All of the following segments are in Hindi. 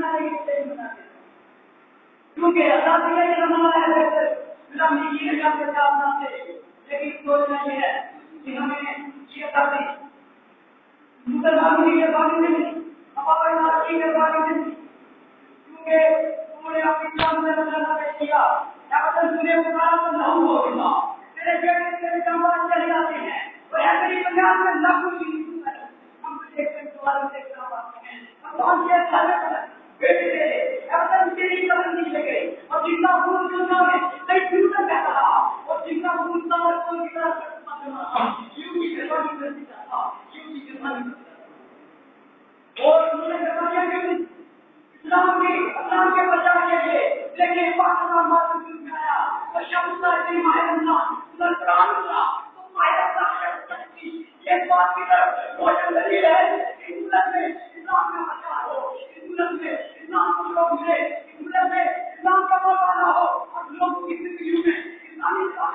है क्योंकि अल्लाह से ये हमारा है फिर हम ये क्या करते अपना से लेकिन सोचना ये है कि हमें ये करते मुसलमानों की मेहरबानी नहीं हमारे नाथ की मेहरबानी नहीं क्योंकि उन्होंने अपनी जान में बदलना नहीं किया अगर तुझे पुकारा तो ना हो गया तेरे बेटे तेरे जमात चले जाते हैं और है मेरी पंजाब में लाखों की हम तो देखते हैं तुम्हारे देखना पाते हैं हम है है की तरह यूँ की बात की तरफ़ रोशन दलील है कि में इस्लाम का बचाव हो उम्मत में इस्लाम को लोग मिले उम्मत में इस्लाम का मौका हो और लोगों की ज़िंदगी में इस्लामी का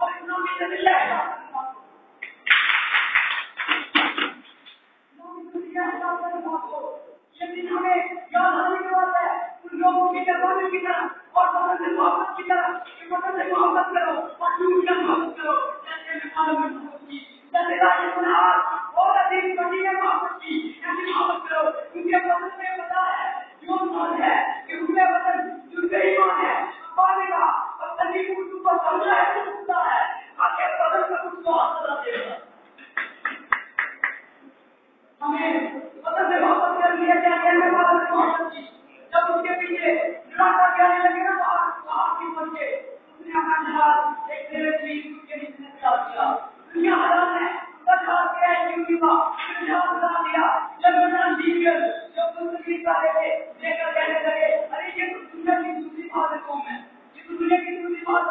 और इस्लामी दलील है लेकिन हमें याद रखने की बात है उन लोगों की जबानी की तरफ़ और वतन से मोहब्बत की तरफ़ कि वतन से मोहब्बत करो और दुनिया में मोहब्बत करो जैसे मिसालों में मोहब्बत की जैसे राज़ी गुनाह और अजीब बड़ी में मोहब्बत की ऐसी मोहब्बत करो उनके वतन में पता है जो मान है कि उनके वतन जो बेईमान है मानेगा और तभी उनको पर समझा है तो सुनता है आगे वतन का कुछ तो हाथ देगा हमें वतन से मोहब्बत कर लिया क्या कहने वाला से मोहब्बत की जब उसके पीछे लड़का कहने लगे ना बाहर बाहर की बन के उसने अपना जहाज़ एक तेरे तीन उसके नीचे से डाल दिया दुनिया हराम है बस हाथ के है क्यों नहीं फिर जहाज़ उड़ा दिया जब मैदान जीत गए जब तुम तकलीफ़ आ रहे थे लेकर कहने लगे अरे ये तो दुनिया की दूसरी बात कौन है ये तो दुनिया की दूसरी बात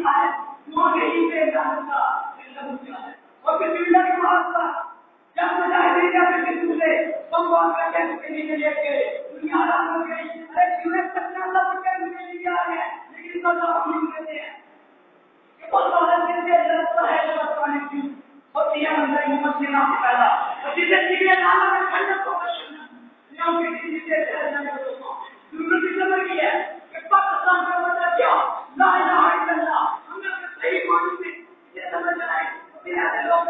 नहीं खाए जो नहीं पे जानता और फिर दुनिया की बात का जब मुजाहिदीन या फिर किसी से भगवान का जन्म के लिए लेके दुनिया आराम हो गई अरे क्यों सच्चा अल्लाह के मुझे नहीं आ हैं लेकिन सब लोग हम कहते हैं कि बहुत सारे दिन से लगता है जो बताने की और ये अंदर मोहम्मद के नाम से पैदा जिसे सीधे नाम में खंडक को बचना नियम के दिन से जाने को दोस्तों दुर्गति समझ की है कि पाकिस्तान का मतलब क्या ला इलाहा इल्लल्लाह हमने अपने सही मानू में ये समझ आए दुनिया से लोग पैदा हुए कहते हैं माया का नाम देंगे उनके नाम के के बाद में सुनगे और फिर शादी में ऐसे पैदा होंगे रूबी जैसे स्वामी जैसे स्वामी जैसे उनके बाद दूसरे से सारी जैसे तुम्हारे खाना सारी जैसे और दूसरी नजीब सारी जैसे विरोधी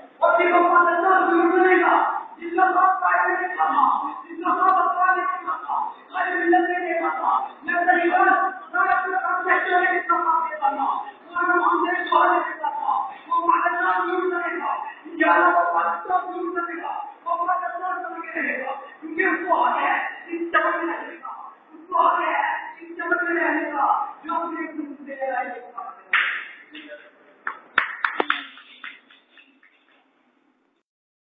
你完了，我当初的那个，我刚才说的那个，你没有好呢，你咋的？